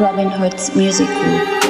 Robin Hood's music group.